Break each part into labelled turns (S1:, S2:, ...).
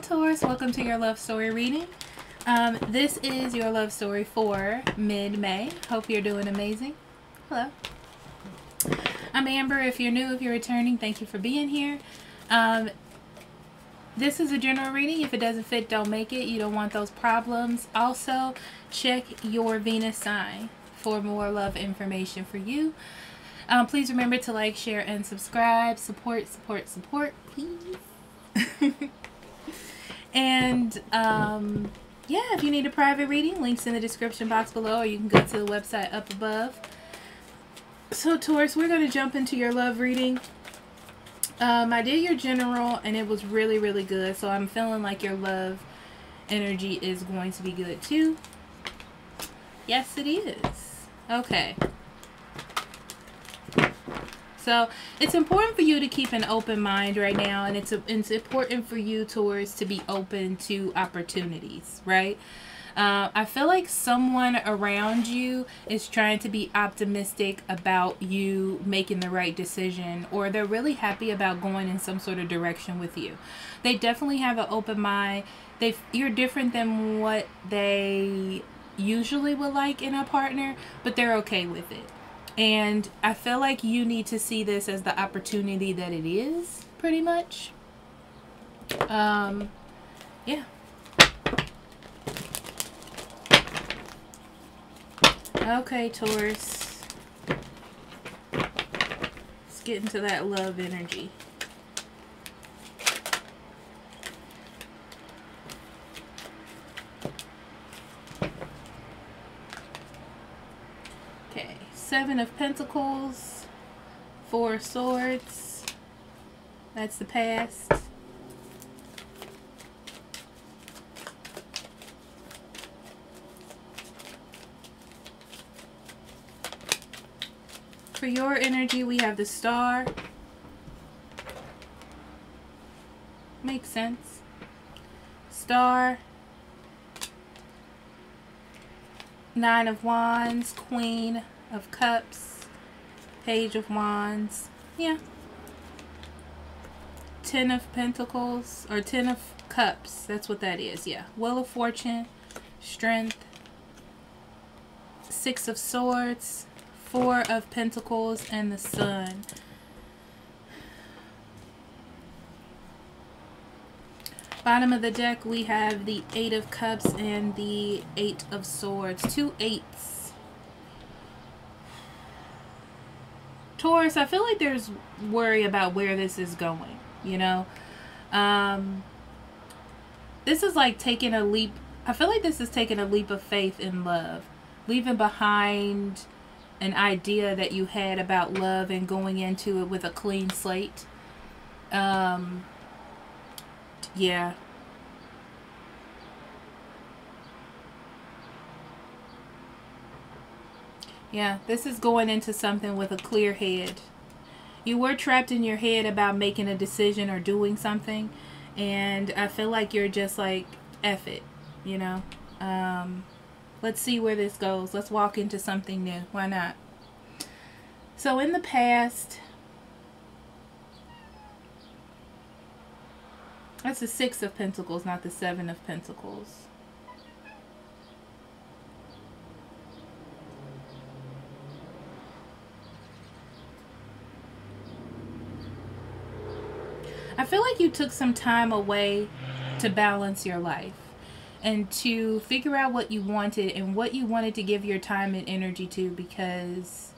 S1: Taurus. Welcome to your love story reading. Um, this is your love story for mid May. Hope you're doing amazing. Hello. I'm Amber. If you're new, if you're returning, thank you for being here. Um, this is a general reading. If it doesn't fit, don't make it. You don't want those problems. Also, check your Venus sign for more love information for you. Um, please remember to like, share, and subscribe. Support, support, support, please. and um, yeah, if you need a private reading, links in the description box below, or you can go to the website up above. So, Taurus, we're going to jump into your love reading. Um, I did your general, and it was really, really good. So, I'm feeling like your love energy is going to be good too. Yes, it is. Okay. So it's important for you to keep an open mind right now, and it's a, it's important for you towards to be open to opportunities, right? Uh, I feel like someone around you is trying to be optimistic about you making the right decision, or they're really happy about going in some sort of direction with you. They definitely have an open mind. They you're different than what they usually would like in a partner, but they're okay with it. And I feel like you need to see this as the opportunity that it is, pretty much. Um, yeah. Okay, Taurus. Let's get into that love energy. Seven of Pentacles, Four of Swords. That's the past. For your energy, we have the Star. Makes sense. Star. Nine of Wands, Queen of Cups, Page of Wands. Yeah. Ten of Pentacles, or Ten of Cups. That's what that is. Yeah. Wheel of Fortune, Strength, Six of Swords, Four of Pentacles, and the Sun. Bottom of the deck, we have the Eight of Cups and the Eight of Swords. Two eights Taurus, I feel like there's worry about where this is going, you know? Um, this is like taking a leap. I feel like this is taking a leap of faith in love. Leaving behind an idea that you had about love and going into it with a clean slate. Um, yeah. Yeah, this is going into something with a clear head. You were trapped in your head about making a decision or doing something, and I feel like you're just like, F it, you know? Um, let's see where this goes. Let's walk into something new. Why not? So in the past, that's the Six of Pentacles, not the Seven of Pentacles. I feel like you took some time away to balance your life and to figure out what you wanted and what you wanted to give your time and energy to because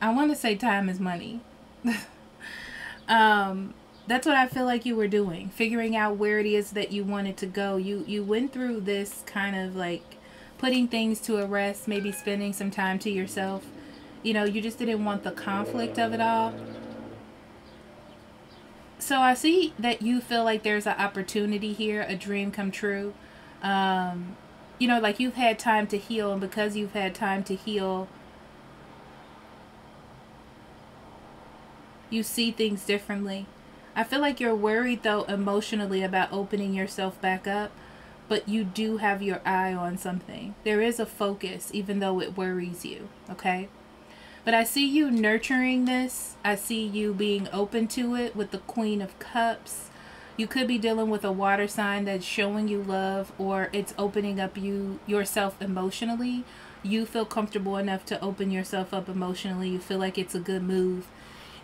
S1: I want to say time is money. um, that's what I feel like you were doing, figuring out where it is that you wanted to go. You you went through this kind of like putting things to a rest, maybe spending some time to yourself. You know, you just didn't want the conflict of it all so I see that you feel like there's an opportunity here, a dream come true. Um, you know, like you've had time to heal, and because you've had time to heal, you see things differently. I feel like you're worried, though, emotionally about opening yourself back up, but you do have your eye on something. There is a focus, even though it worries you, okay? But I see you nurturing this. I see you being open to it with the Queen of Cups. You could be dealing with a water sign that's showing you love or it's opening up you yourself emotionally. You feel comfortable enough to open yourself up emotionally. You feel like it's a good move.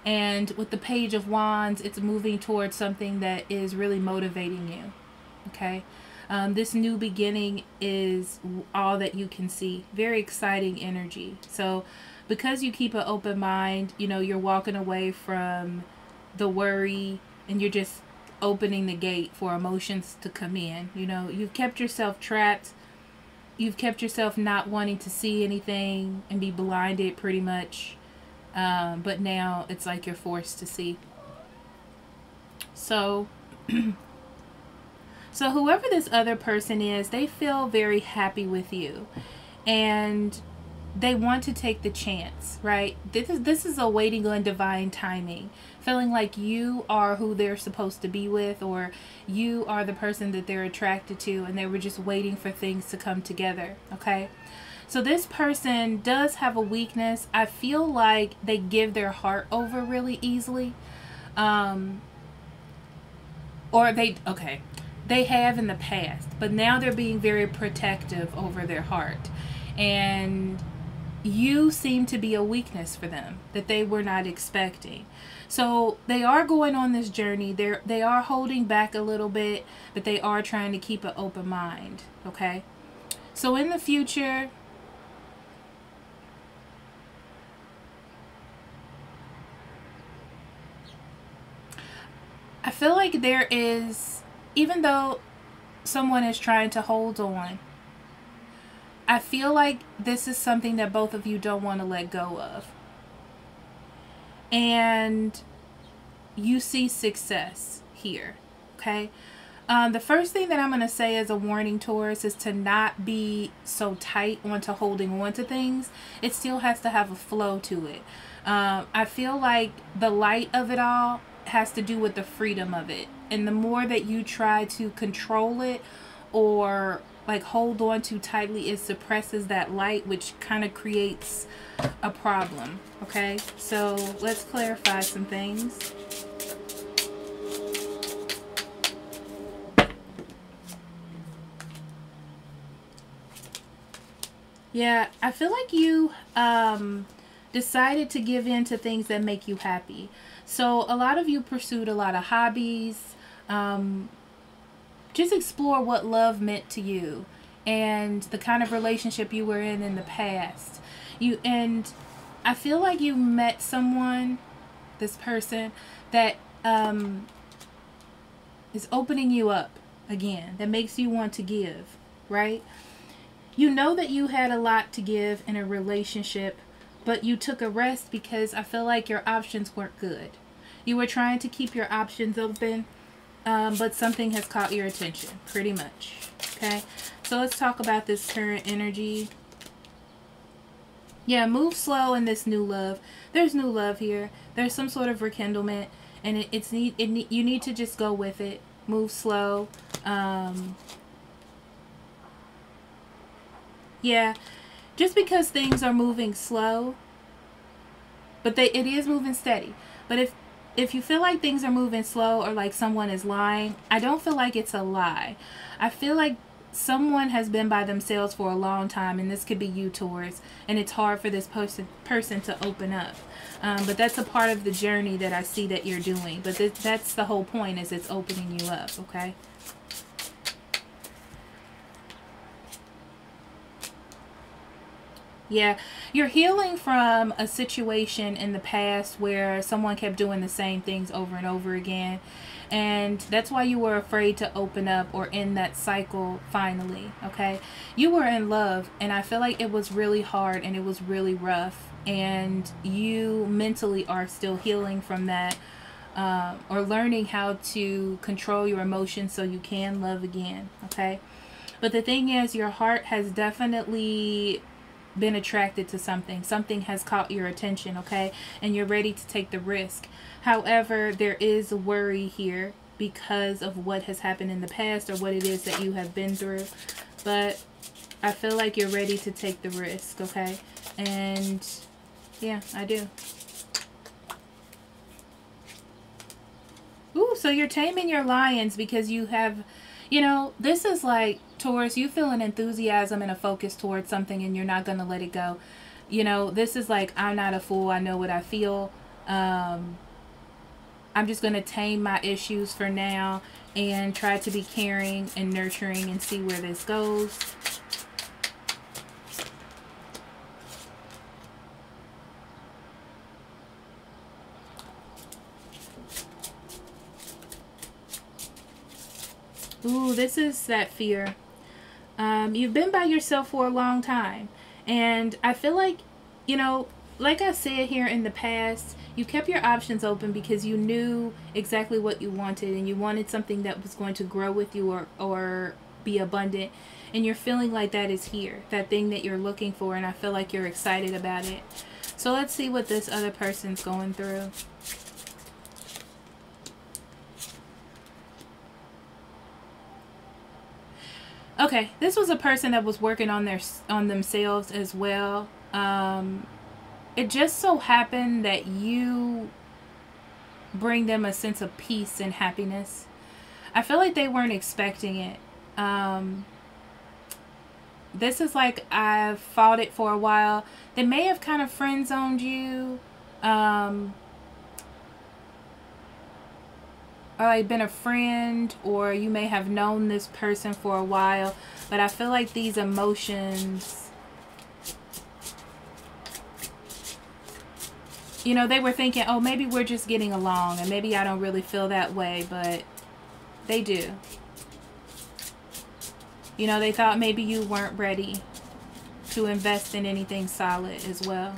S1: And with the Page of Wands, it's moving towards something that is really motivating you. Okay? Um, this new beginning is all that you can see. Very exciting energy. So, because you keep an open mind, you know, you're walking away from the worry and you're just opening the gate for emotions to come in. You know, you've kept yourself trapped. You've kept yourself not wanting to see anything and be blinded pretty much. Um, but now it's like you're forced to see. So, so whoever this other person is, they feel very happy with you. And they want to take the chance, right? This is this is a waiting on divine timing, feeling like you are who they're supposed to be with, or you are the person that they're attracted to, and they were just waiting for things to come together. Okay, so this person does have a weakness. I feel like they give their heart over really easily, um, or they okay, they have in the past, but now they're being very protective over their heart, and you seem to be a weakness for them that they were not expecting. So they are going on this journey. They're they are holding back a little bit, but they are trying to keep an open mind. Okay. So in the future, I feel like there is, even though someone is trying to hold on, I feel like this is something that both of you don't want to let go of. And you see success here, okay? Um, the first thing that I'm going to say as a warning, Taurus, is to not be so tight onto holding on to things. It still has to have a flow to it. Um, I feel like the light of it all has to do with the freedom of it. And the more that you try to control it or like hold on too tightly, it suppresses that light, which kind of creates a problem. Okay, so let's clarify some things. Yeah, I feel like you um, decided to give in to things that make you happy. So a lot of you pursued a lot of hobbies, um, just explore what love meant to you and the kind of relationship you were in in the past. You and I feel like you met someone, this person that um, is opening you up again. That makes you want to give, right? You know that you had a lot to give in a relationship, but you took a rest because I feel like your options weren't good. You were trying to keep your options open um, but something has caught your attention, pretty much. Okay, so let's talk about this current energy. Yeah, move slow in this new love. There's new love here. There's some sort of rekindlement, and it, it's need it need, you need to just go with it. Move slow. Um, yeah, just because things are moving slow, but they it is moving steady. But if if you feel like things are moving slow or like someone is lying, I don't feel like it's a lie. I feel like someone has been by themselves for a long time and this could be you Taurus and it's hard for this person person to open up. Um, but that's a part of the journey that I see that you're doing. But th that's the whole point is it's opening you up okay Yeah, you're healing from a situation in the past where someone kept doing the same things over and over again. And that's why you were afraid to open up or end that cycle finally, okay? You were in love, and I feel like it was really hard and it was really rough. And you mentally are still healing from that uh, or learning how to control your emotions so you can love again, okay? But the thing is, your heart has definitely been attracted to something. Something has caught your attention, okay? And you're ready to take the risk. However, there is a worry here because of what has happened in the past or what it is that you have been through. But I feel like you're ready to take the risk, okay? And yeah, I do. Ooh, So you're taming your lions because you have, you know, this is like Taurus, you feel an enthusiasm and a focus towards something and you're not going to let it go. You know, this is like, I'm not a fool. I know what I feel. Um, I'm just going to tame my issues for now and try to be caring and nurturing and see where this goes. Ooh, this is that fear. Um, you've been by yourself for a long time. And I feel like, you know, like I said here in the past, you kept your options open because you knew exactly what you wanted and you wanted something that was going to grow with you or, or be abundant. And you're feeling like that is here, that thing that you're looking for. And I feel like you're excited about it. So let's see what this other person's going through. Okay, this was a person that was working on their on themselves as well. Um, it just so happened that you bring them a sense of peace and happiness. I feel like they weren't expecting it. Um, this is like I've fought it for a while. They may have kind of friend zoned you. Um, like been a friend or you may have known this person for a while but I feel like these emotions you know they were thinking oh maybe we're just getting along and maybe I don't really feel that way but they do. You know they thought maybe you weren't ready to invest in anything solid as well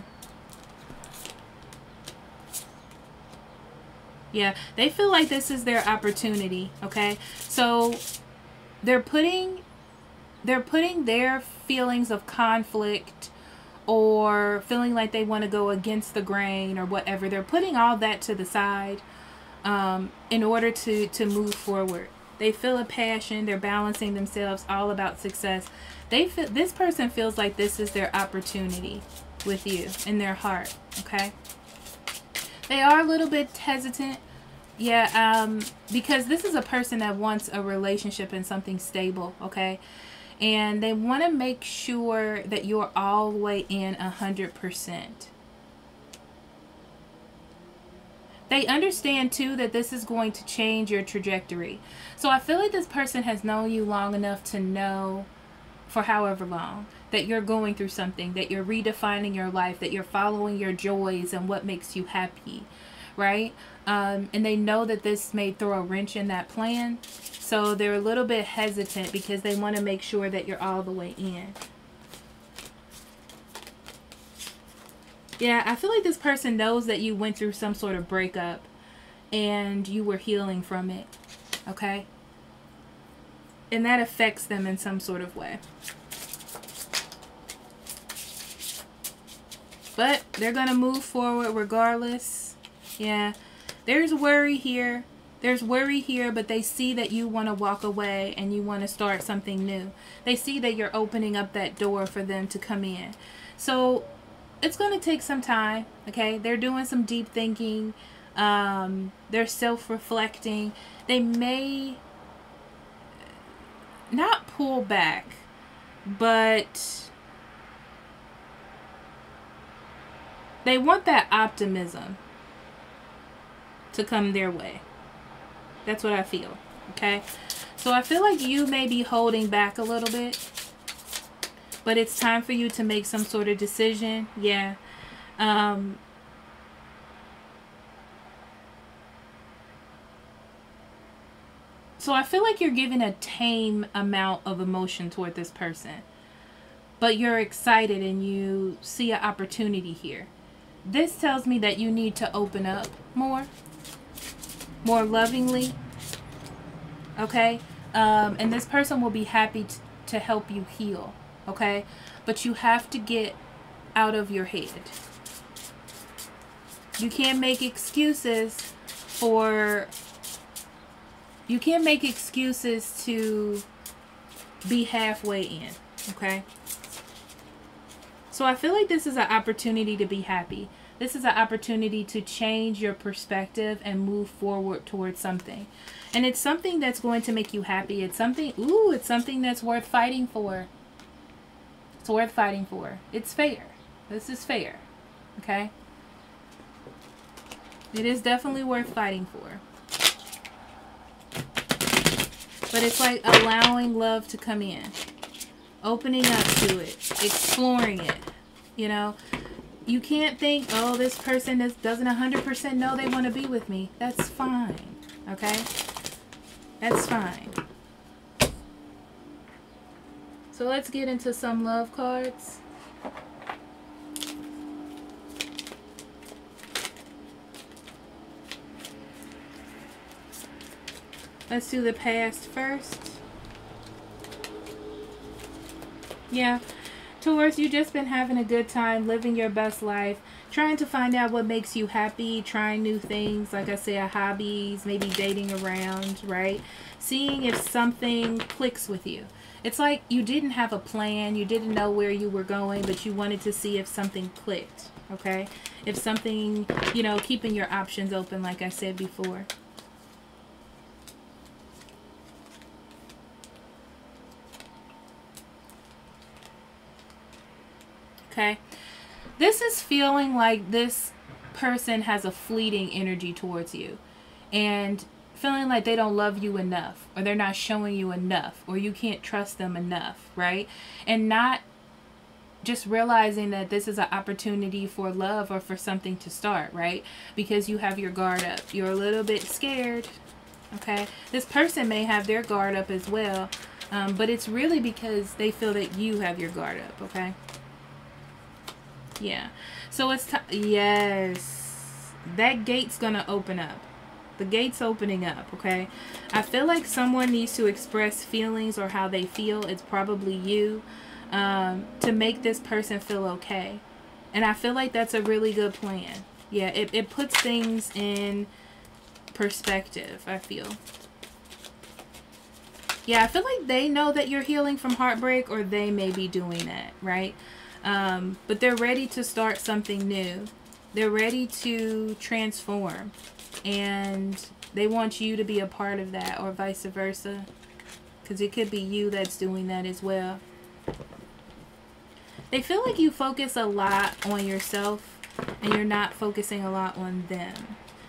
S1: Yeah, they feel like this is their opportunity, okay? So they're putting they're putting their feelings of conflict or feeling like they want to go against the grain or whatever. They're putting all that to the side um, in order to to move forward. They feel a passion. They're balancing themselves all about success. They feel this person feels like this is their opportunity with you in their heart. Okay. They are a little bit hesitant yeah, um, because this is a person that wants a relationship and something stable, okay? And they want to make sure that you're all the way in a 100%. They understand too that this is going to change your trajectory. So I feel like this person has known you long enough to know for however long that you're going through something, that you're redefining your life, that you're following your joys and what makes you happy, right? Um, and they know that this may throw a wrench in that plan. So they're a little bit hesitant because they want to make sure that you're all the way in. Yeah, I feel like this person knows that you went through some sort of breakup and you were healing from it. Okay? And that affects them in some sort of way. But they're going to move forward regardless. Yeah. There's worry here. There's worry here, but they see that you want to walk away and you want to start something new. They see that you're opening up that door for them to come in. So it's going to take some time, okay? They're doing some deep thinking. Um, they're self-reflecting. They may not pull back, but they want that optimism to come their way. That's what I feel. Okay? So I feel like you may be holding back a little bit. But it's time for you to make some sort of decision. Yeah. Um, so I feel like you're giving a tame amount of emotion toward this person. But you're excited and you see an opportunity here. This tells me that you need to open up more more lovingly. Okay? Um, and this person will be happy to help you heal. Okay? But you have to get out of your head. You can't make excuses for. You can't make excuses to be halfway in. Okay? So I feel like this is an opportunity to be happy. This is an opportunity to change your perspective and move forward towards something. And it's something that's going to make you happy. It's something, ooh, it's something that's worth fighting for. It's worth fighting for. It's fair. This is fair. Okay? It is definitely worth fighting for. But it's like allowing love to come in. Opening up to it. Exploring it. You know? You can't think, oh, this person doesn't 100% know they want to be with me. That's fine. Okay? That's fine. So let's get into some love cards. Let's do the past first. Yeah. Taurus, you just been having a good time, living your best life, trying to find out what makes you happy, trying new things, like I said, hobbies, maybe dating around, right? Seeing if something clicks with you. It's like you didn't have a plan, you didn't know where you were going, but you wanted to see if something clicked, okay? If something, you know, keeping your options open, like I said before. Okay. This is feeling like this person has a fleeting energy towards you. And feeling like they don't love you enough or they're not showing you enough or you can't trust them enough, right? And not just realizing that this is an opportunity for love or for something to start, right? Because you have your guard up. You're a little bit scared, okay? This person may have their guard up as well, um, but it's really because they feel that you have your guard up, okay? Yeah. So it's time. Yes. That gate's going to open up. The gate's opening up, okay? I feel like someone needs to express feelings or how they feel. It's probably you um, to make this person feel okay. And I feel like that's a really good plan. Yeah, it, it puts things in perspective, I feel. Yeah, I feel like they know that you're healing from heartbreak or they may be doing that, right? Um, but they're ready to start something new. They're ready to transform. And they want you to be a part of that or vice versa. Because it could be you that's doing that as well. They feel like you focus a lot on yourself and you're not focusing a lot on them.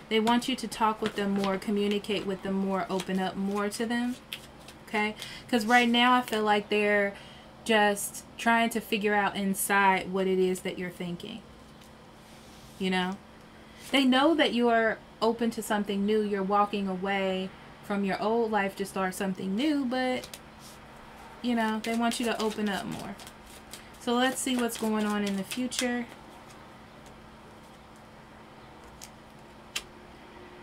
S1: They want you to talk with them more, communicate with them more, open up more to them. Okay? Because right now I feel like they're just trying to figure out inside what it is that you're thinking. You know? They know that you are open to something new. You're walking away from your old life to start something new, but, you know, they want you to open up more. So let's see what's going on in the future.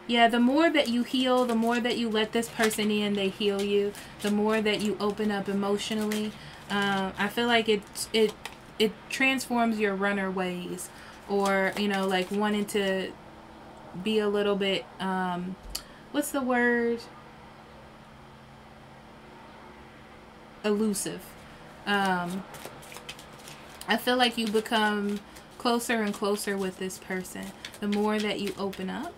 S1: Yeah, the more that you heal, the more that you let this person in, they heal you. The more that you open up emotionally, um, I feel like it it it transforms your runner ways, or you know, like wanting to be a little bit um, what's the word? Elusive. Um, I feel like you become closer and closer with this person the more that you open up.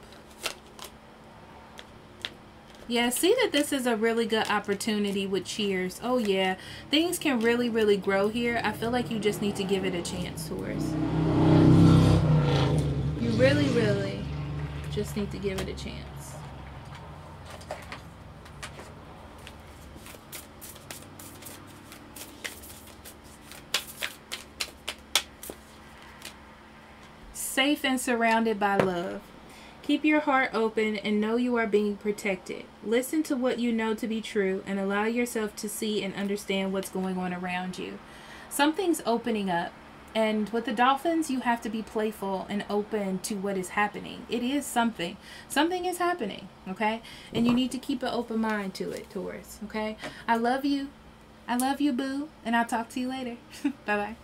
S1: Yeah, see that this is a really good opportunity with Cheers. Oh, yeah. Things can really, really grow here. I feel like you just need to give it a chance, Taurus. You really, really just need to give it a chance. Safe and surrounded by love. Keep your heart open and know you are being protected. Listen to what you know to be true and allow yourself to see and understand what's going on around you. Something's opening up. And with the dolphins, you have to be playful and open to what is happening. It is something. Something is happening, okay? And you need to keep an open mind to it, Taurus, okay? I love you. I love you, boo. And I'll talk to you later. Bye-bye.